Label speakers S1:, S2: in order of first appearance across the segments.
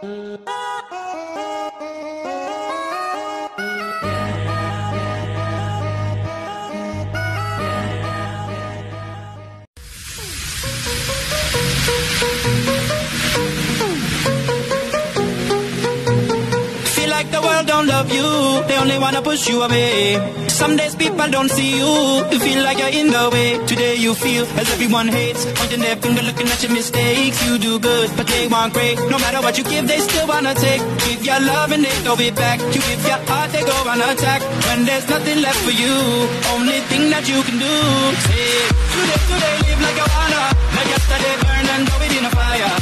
S1: Feel like the world don't love you, they only wanna push you away. Some days people don't see you, you feel like you're in the way. Today you feel as everyone hates, pointing their finger looking at your mistakes. You do good, but they want great. No matter what you give, they still wanna take. Give your love and they throw it back. You give your heart, they go on attack. When there's nothing left for you, only thing that you can do say, Today, today, live like you wanna. Let yesterday burn and throw it in a fire,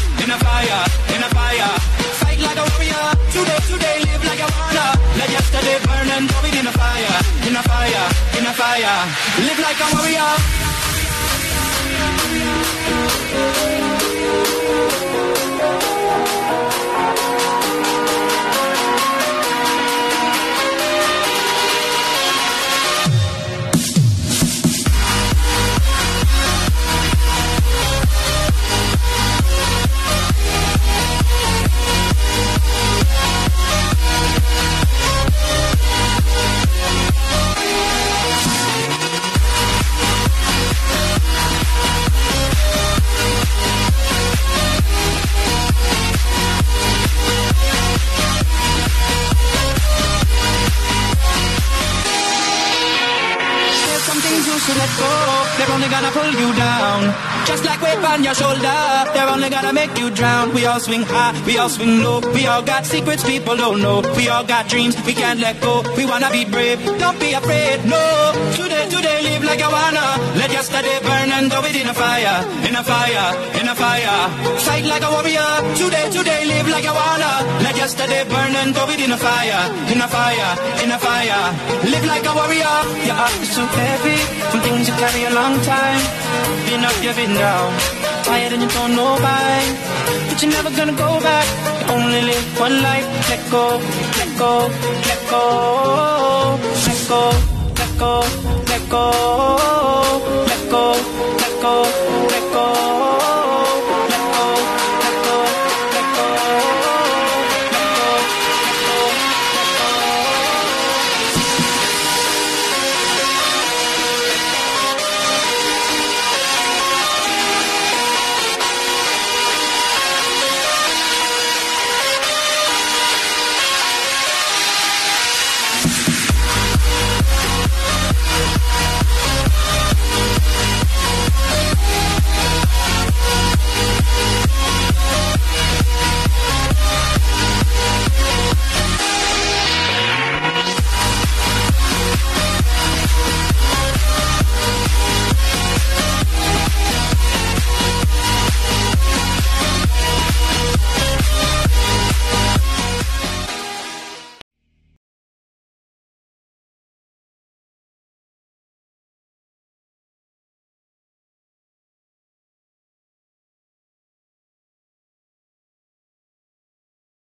S1: fire, in a fire, in a fire. Live like a warrior. Some things you should let go. They're only gonna pull you down. Just like weight on your shoulder, they're only gonna make you drown. We all swing high, we all swing low. We all got secrets people don't know. We all got dreams we can't let go. We wanna be brave, don't be afraid. No, today, today, live like you wanna. Let yesterday burn and throw it in a fire, in a fire, in a fire. Fight like a warrior. Today, today, live like you wanna. Let yesterday burn and throw it in a fire, in a fire, in a fire. Live like a warrior. Your heart is so heavy from things you carry a long time. Been up, you've been down. Tired and you don't know why. But you're never gonna go back. You only live one life. Let go, let go, let go, let go, let go, let go.